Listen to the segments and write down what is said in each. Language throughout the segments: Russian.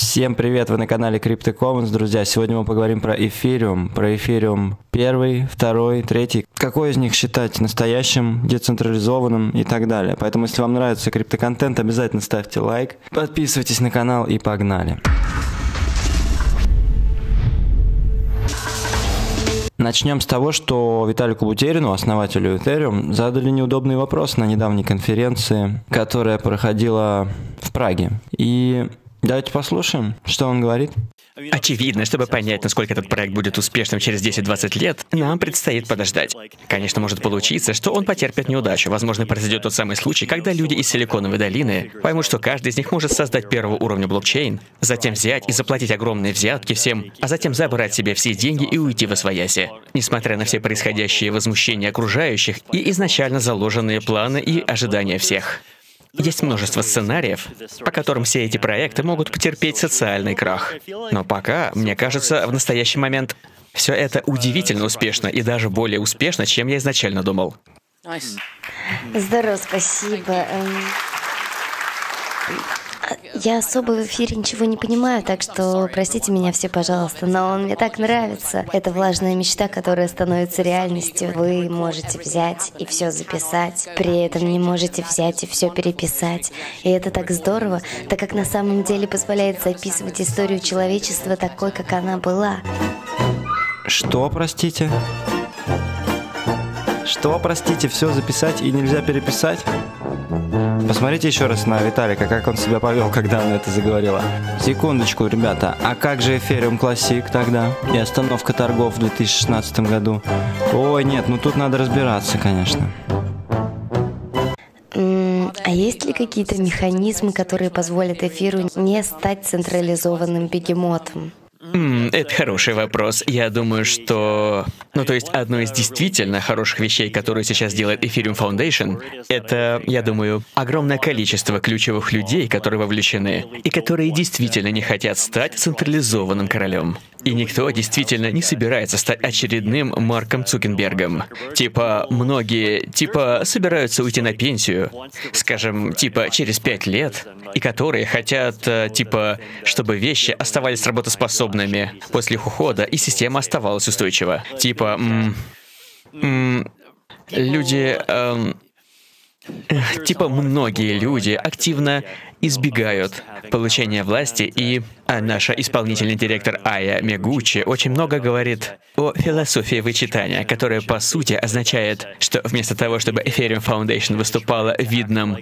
Всем привет, вы на канале CryptoCommons, друзья. Сегодня мы поговорим про эфириум, про эфириум первый, второй, третий. Какой из них считать настоящим, децентрализованным и так далее. Поэтому, если вам нравится криптоконтент, обязательно ставьте лайк, подписывайтесь на канал и погнали. Начнем с того, что Виталику Бутерину, основателю Ethereum, задали неудобный вопрос на недавней конференции, которая проходила в Праге. И Давайте послушаем, что он говорит. Очевидно, чтобы понять, насколько этот проект будет успешным через 10-20 лет, нам предстоит подождать. Конечно, может получиться, что он потерпит неудачу. Возможно, произойдет тот самый случай, когда люди из Силиконовой долины поймут, что каждый из них может создать первого уровня блокчейн, затем взять и заплатить огромные взятки всем, а затем забрать себе все деньги и уйти во свояси. Несмотря на все происходящие возмущения окружающих и изначально заложенные планы и ожидания всех. Есть множество сценариев, по которым все эти проекты могут потерпеть социальный крах. Но пока, мне кажется, в настоящий момент все это удивительно успешно и даже более успешно, чем я изначально думал. Здорово, спасибо. Я особо в эфире ничего не понимаю, так что простите меня все, пожалуйста, но он мне так нравится. Это влажная мечта, которая становится реальностью. Вы можете взять и все записать, при этом не можете взять и все переписать. И это так здорово, так как на самом деле позволяет записывать историю человечества такой, как она была. Что, простите? Что, простите, все записать и нельзя переписать? Посмотрите еще раз на Виталика, как он себя повел, когда он это заговорила. Секундочку, ребята, а как же Ethereum Classic тогда? И остановка торгов в 2016 году? Ой, нет, ну тут надо разбираться, конечно. А есть ли какие-то механизмы, которые позволят эфиру не стать централизованным бегемотом? Это хороший вопрос. Я думаю, что... Ну, то есть, одно из действительно хороших вещей, которые сейчас делает Ethereum Foundation, это, я думаю, огромное количество ключевых людей, которые вовлечены, и которые действительно не хотят стать централизованным королем. И никто действительно не собирается стать очередным Марком Цукенбергом. Типа, многие, типа, собираются уйти на пенсию, скажем, типа, через пять лет, и которые хотят, э, типа, чтобы вещи оставались работоспособными после их ухода, и система оставалась устойчива. Типа, м- м- люди... Эм, Типа многие люди активно избегают получения власти, и а наша исполнительный директор Ая Мегучи очень много говорит о философии вычитания, которая по сути означает, что вместо того, чтобы Ethereum Foundation выступала видным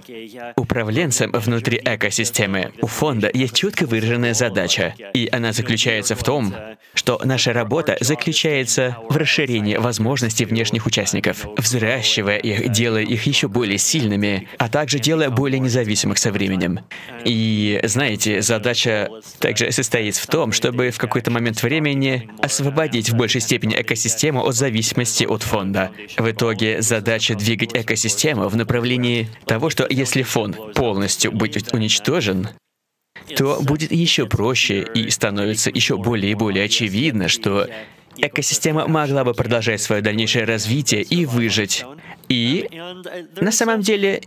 управленцем внутри экосистемы, у фонда есть четко выраженная задача, и она заключается в том, что наша работа заключается в расширении возможностей внешних участников, взращивая их, делая их еще более сильными, а также делая более независимых со временем. И, знаете, задача также состоит в том, чтобы в какой-то момент времени освободить в большей степени экосистему от зависимости от фонда. В итоге задача двигать экосистему в направлении того, что если фонд полностью будет уничтожен, то будет еще проще и становится еще более и более очевидно, что экосистема могла бы продолжать свое дальнейшее развитие и выжить. И на самом деле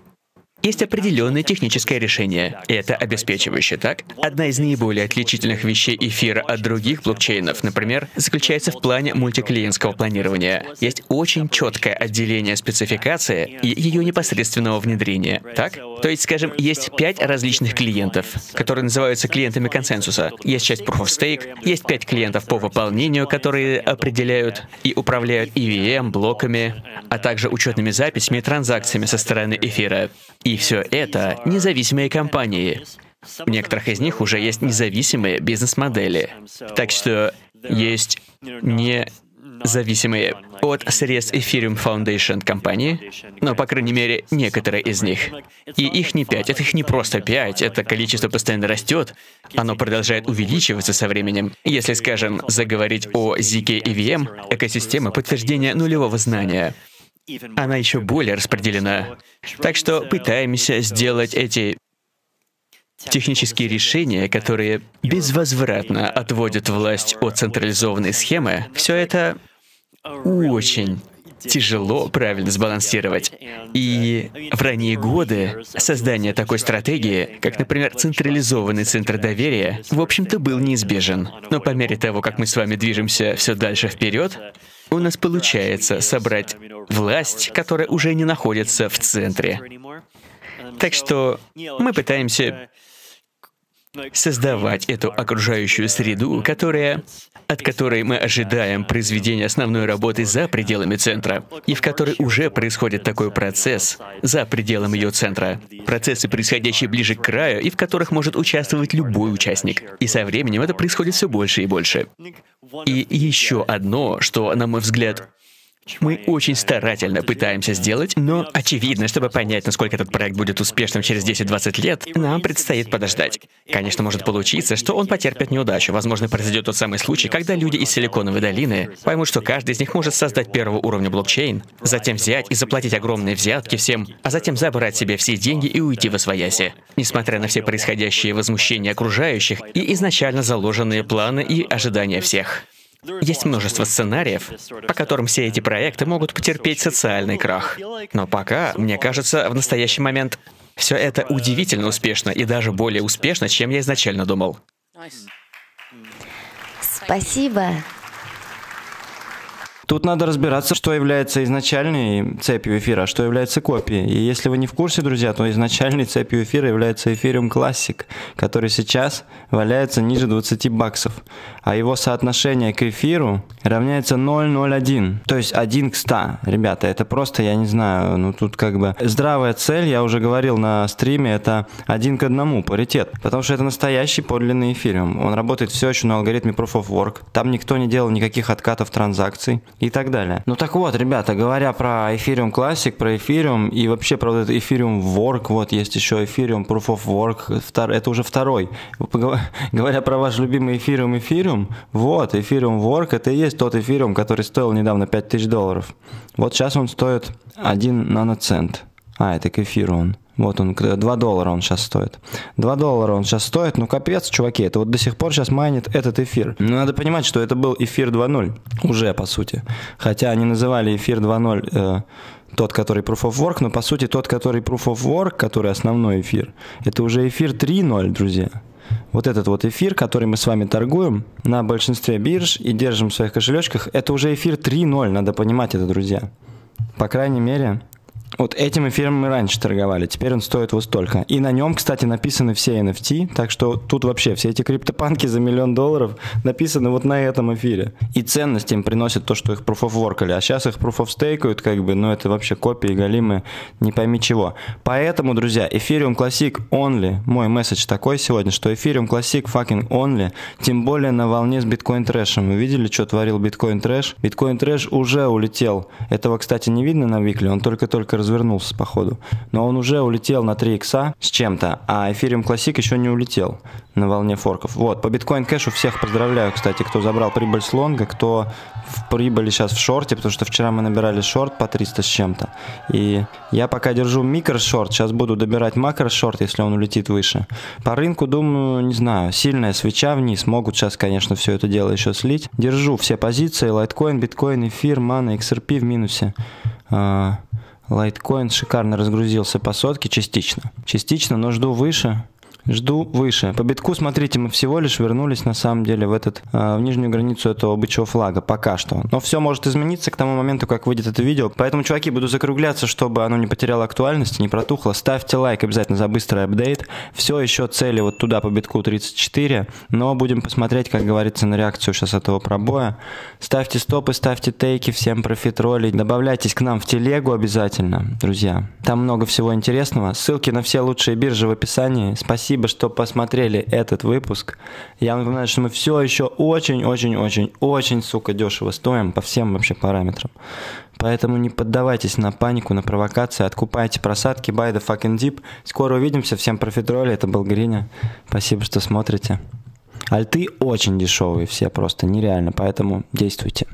есть определенное техническое решение, это обеспечивающее, так? Одна из наиболее отличительных вещей эфира от других блокчейнов, например, заключается в плане мультиклиентского планирования. Есть очень четкое отделение спецификации и ее непосредственного внедрения, так? То есть, скажем, есть пять различных клиентов, которые называются клиентами консенсуса. Есть часть Proof of Stake, есть пять клиентов по выполнению, которые определяют и управляют EVM, блоками, а также учетными записями и транзакциями со стороны эфира. И все это независимые компании. У некоторых из них уже есть независимые бизнес-модели. Так что есть не зависимые от средств Ethereum Foundation компании, но, по крайней мере, некоторые из них. И их не пять, это их не просто пять, это количество постоянно растет, оно продолжает увеличиваться со временем. Если, скажем, заговорить о ZK EVM, экосистема подтверждения нулевого знания — она еще более распределена. Так что пытаемся сделать эти технические решения, которые безвозвратно отводят власть от централизованной схемы, все это очень тяжело правильно сбалансировать. И в ранние годы создание такой стратегии, как, например, централизованный центр доверия, в общем-то, был неизбежен. Но по мере того, как мы с вами движемся все дальше вперед, у нас получается собрать власть, которая уже не находится в центре. Так что мы пытаемся создавать эту окружающую среду, которая, от которой мы ожидаем произведения основной работы за пределами центра, и в которой уже происходит такой процесс за пределами ее центра. Процессы, происходящие ближе к краю, и в которых может участвовать любой участник. И со временем это происходит все больше и больше. И еще одно, что, на мой взгляд, мы очень старательно пытаемся сделать, но очевидно, чтобы понять, насколько этот проект будет успешным через 10-20 лет, нам предстоит подождать. Конечно, может получиться, что он потерпит неудачу. Возможно, произойдет тот самый случай, когда люди из Силиконовой долины поймут, что каждый из них может создать первого уровня блокчейн, затем взять и заплатить огромные взятки всем, а затем забрать себе все деньги и уйти во свояси. Несмотря на все происходящие возмущения окружающих и изначально заложенные планы и ожидания всех. Есть множество сценариев, по которым все эти проекты могут потерпеть социальный крах. Но пока, мне кажется, в настоящий момент все это удивительно успешно и даже более успешно, чем я изначально думал. Спасибо. Тут надо разбираться, что является изначальной цепью эфира, а что является копией. И если вы не в курсе, друзья, то изначальной цепью эфира является эфириум Classic, который сейчас валяется ниже 20 баксов. А его соотношение к эфиру равняется 0,01. То есть 1 к 100. Ребята, это просто, я не знаю, ну тут как бы здравая цель, я уже говорил на стриме, это один к одному, паритет. Потому что это настоящий подлинный эфириум. Он работает все еще на алгоритме Proof of Work. Там никто не делал никаких откатов транзакций и так далее. Ну так вот, ребята, говоря про Ethereum Classic, про Ethereum и вообще про вот этот Ethereum Work, вот есть еще Ethereum Proof of Work, это уже второй. Говоря про ваш любимый Ethereum Ethereum, вот, Ethereum Work, это и есть тот Ethereum, который стоил недавно 5000 долларов. Вот сейчас он стоит 1 наноцент. А, это к эфиру он. Вот он, 2 доллара он сейчас стоит. 2 доллара он сейчас стоит, ну капец, чуваки, это вот до сих пор сейчас майнит этот эфир. Но надо понимать, что это был эфир 2.0, уже по сути. Хотя они называли эфир 2.0 э, тот, который Proof of Work, но по сути тот, который Proof of Work, который основной эфир, это уже эфир 3.0, друзья. Вот этот вот эфир, который мы с вами торгуем на большинстве бирж и держим в своих кошелечках, это уже эфир 3.0, надо понимать это, друзья. По крайней мере, вот этим эфиром мы раньше торговали, теперь он стоит вот столько. И на нем, кстати, написаны все NFT, так что тут вообще все эти криптопанки за миллион долларов написаны вот на этом эфире. И ценность им приносит то, что их Proof of Work, а сейчас их Proof of Stake, как бы, ну это вообще копии галимы, не пойми чего. Поэтому, друзья, Ethereum Classic only, мой месседж такой сегодня, что Ethereum Classic fucking only, тем более на волне с Bitcoin Trash. Вы видели, что творил Bitcoin Trash? Bitcoin Trash уже улетел. Этого, кстати, не видно на Викле, он только-только развернулся, походу. Но он уже улетел на 3 икса с чем-то, а Ethereum Classic еще не улетел на волне форков. Вот, по биткоин кэшу всех поздравляю, кстати, кто забрал прибыль с лонга, кто в прибыли сейчас в шорте, потому что вчера мы набирали шорт по 300 с чем-то. И я пока держу микро-шорт, сейчас буду добирать макро-шорт, если он улетит выше. По рынку, думаю, не знаю, сильная свеча вниз, могут сейчас, конечно, все это дело еще слить. Держу все позиции, лайткоин, биткоин, эфир, мана, XRP в минусе. Лайткоин шикарно разгрузился по сотке частично. Частично, но жду выше. Жду выше. По битку, смотрите, мы всего лишь вернулись на самом деле в этот э, в нижнюю границу этого бычьего флага пока что. Но все может измениться к тому моменту, как выйдет это видео. Поэтому, чуваки, буду закругляться, чтобы оно не потеряло актуальности, не протухло. Ставьте лайк обязательно за быстрый апдейт. Все еще цели вот туда по битку 34. Но будем посмотреть, как говорится, на реакцию сейчас этого пробоя. Ставьте стопы, ставьте тейки, всем профит-роли. Добавляйтесь к нам в телегу обязательно, друзья. Там много всего интересного. Ссылки на все лучшие биржи в описании. Спасибо спасибо, что посмотрели этот выпуск. Я напоминаю, что мы все еще очень-очень-очень-очень, сука, дешево стоим по всем вообще параметрам. Поэтому не поддавайтесь на панику, на провокации, откупайте просадки, buy the fucking deep. Скоро увидимся, всем профитроли, это был Гриня. Спасибо, что смотрите. Альты очень дешевые все просто, нереально, поэтому действуйте.